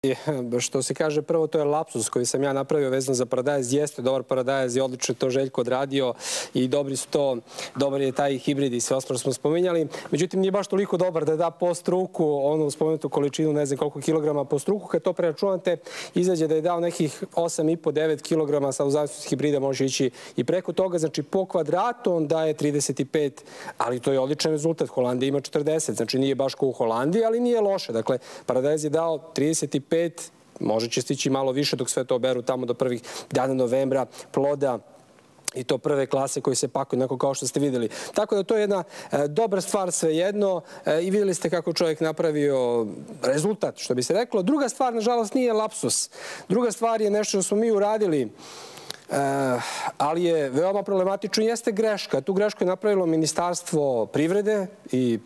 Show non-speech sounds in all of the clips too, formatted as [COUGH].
[LAUGHS] Što se kaže, prvo to je lapsus koji sam ja napravio vezano za paradajz. Jeste dobar paradajz i odlično to Željko odradio i dobri su to, dobar je taj hibrid i sve ostalo smo spominjali. Međutim, nije baš toliko dobar da da po struku onu spomenutu količinu, ne znam koliko kilograma po struku. Kad to preračunate, izađe da je dao nekih 8,5-9 kilograma, sa zavisnosti hibrida može ići i preko toga. Znači, po kvadratu on daje 35, ali to je odličan rezultat. Holandija ima 40, znači nije baš kao u Holandiji, ali nije loše. Dakle, paradajz je dao 35 pet, može će stići malo više dok sve to oberu tamo do prvih dana novembra, ploda i to prve klase koji se pakuju, neko kao što ste videli. Tako da to je jedna e, dobra stvar svejedno e, i videli ste kako čovjek napravio rezultat, što bi se reklo. Druga stvar, nažalost, nije lapsus. Druga stvar je nešto što smo mi uradili ali je veoma problematično jeste greška. Tu grešku je napravilo Ministarstvo privrede i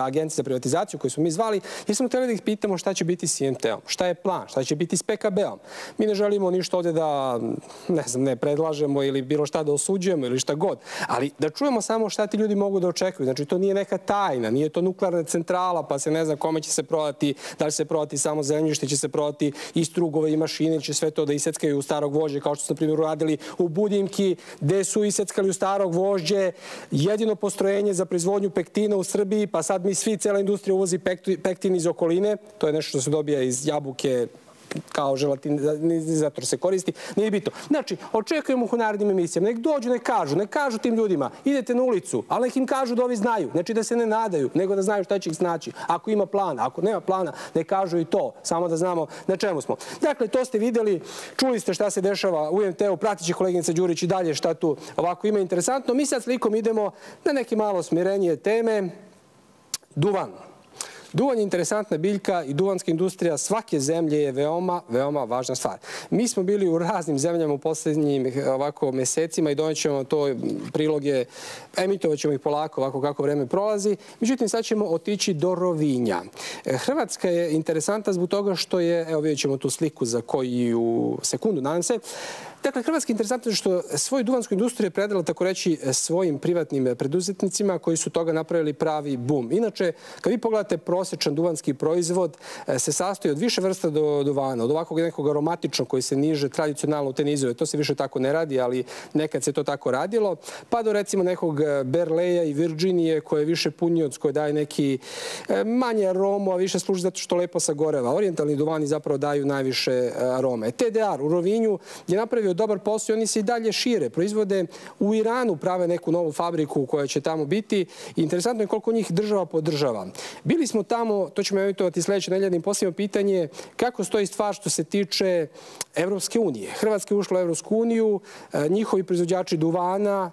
agencije za privatizaciju koju smo mi zvali jer smo htjeli da ih pitamo šta će biti s IMT-om, šta je plan, šta će biti s PKB-om. Mi ne želimo ništa ovde da, ne znam, ne predlažemo ili bilo šta da osuđujemo ili šta god, ali da čujemo samo šta ti ljudi mogu da očekuju. Znači, to nije neka tajna, nije to nuklearna centrala, pa se ne zna kome će se prodati, da li se prodati samo zemljište, će se prodati i strugove i mašine, će sve to da iseckaju u starog vođe, kao što se, na primjer, uradili u Budimki, gde su iseckali u starog vožđe jedino postrojenje za proizvodnju pektina u Srbiji, pa sad mi svi, cela industrija uvozi pektin iz okoline, to je nešto što se dobija iz jabuke, kao želatinizator se koristi, nije bitno. Znači, očekujemo u narednim emisijama, nek dođu, nek kažu, nek kažu tim ljudima, idete na ulicu, ali nek im kažu da ovi znaju, znači da se ne nadaju, nego da znaju šta će ih znači. Ako ima plana, ako nema plana, ne kažu i to, samo da znamo na čemu smo. Dakle, to ste videli, čuli ste šta se dešava u MT-u, pratići koleginica Đurić i dalje šta tu ovako ima interesantno. Mi sad slikom idemo na neke malo smirenije teme. Duvan. Duvan je interesantna biljka i duvanska industrija svake zemlje je veoma, veoma važna stvar. Mi smo bili u raznim zemljama u poslednjim ovako mesecima i donećemo to priloge, emitovat ćemo ih polako ovako kako vreme prolazi. Međutim, sad ćemo otići do Rovinja. Hrvatska je interesantna zbog toga što je, evo vidjet ćemo tu sliku za koju sekundu, nadam se, Dakle, Hrvatska je interesantna što svoju duvansku industriju je predala, tako reći, svojim privatnim preduzetnicima koji su toga napravili pravi bum. Inače, kad vi pogledate prosečan duvanski proizvod, e, se sastoji od više vrsta do duvana, od ovakvog nekog aromatičnog koji se niže tradicionalno utenizuje. To se više tako ne radi, ali nekad se to tako radilo. Pa do recimo nekog e, Berleja i Virginije koje je više punioc, koje daje neki e, manje aromu, a više služi zato što lepo sagoreva. Orientalni duvani zapravo daju najviše arome. TDR u Rovinju je napravio dobar posao i oni se i dalje šire. Proizvode u Iranu, prave neku novu fabriku koja će tamo biti. Interesantno je koliko njih država podržava. Bili smo tamo, to ćemo emitovati sledeće neljadne posljedno pitanje, kako stoji stvar što se tiče Evropske unije. Hrvatska je ušla u Evropsku uniju, e, njihovi proizvođači duvana